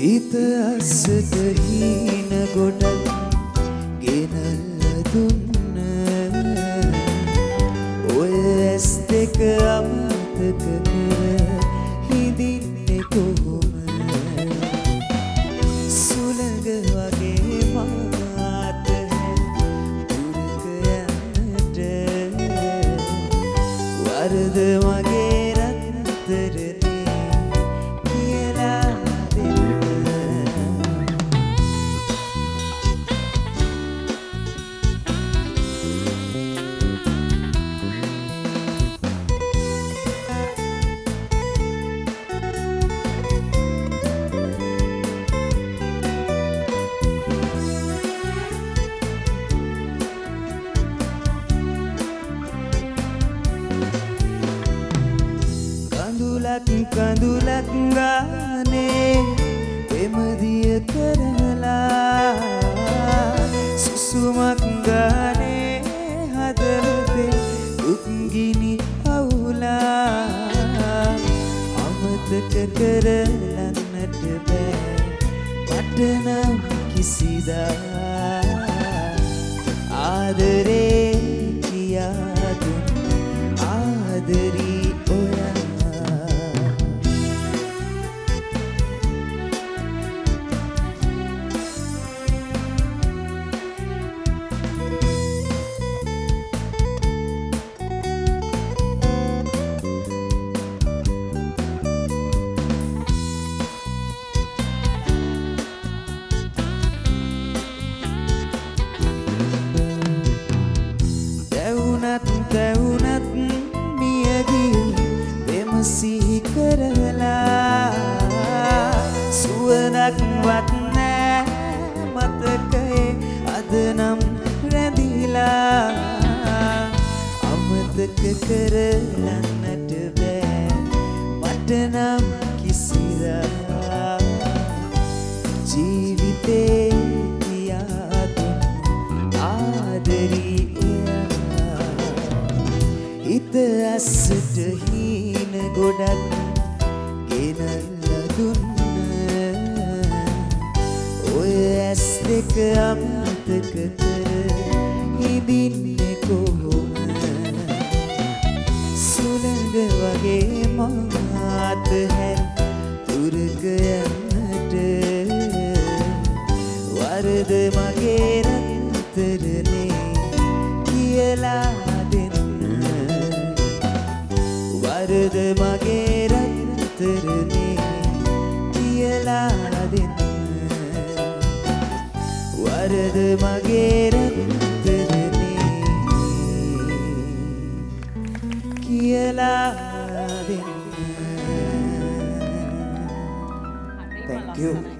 අස්සට හීන ගොඩක් ගෙනල්ල දුන්න. ඔය ඇස් දෙක අමතක කර හිඳින්නේ කොහොම සුළඟ වගේ මාත දුරක යන්නට වරද මගේ කඳුලක් කඳුලක් ගානේ පෙමදිය කරලා. සුසුමක් ගානේ හදවතේ දුක්ගිනි අවුලා. අමතක කරලන්නට බෑ පටනම් කිසිදා. සුවනක් වත්නෑ මතකයේ අදනම් රැඳිලා. අමතක කරලන්නට බෑ මටනම් කිසිදා ජීවිතේ කියාදුන් ආදරී ඔයා හිත ඇස්සට හීන ගොඩක් ගෙනල්ල ඇස් දෙක අමතක කර හිඳින්නේ කොහොම සුළඟ වගේ මාත හැල් තුරක යන්නට. වරද මගේ රත්තරනේ කියලා දෙන්න. වරද මගේ රත්තරනේ වරද මගේ රත්තරනේ කියලා දෙන්න Thank you.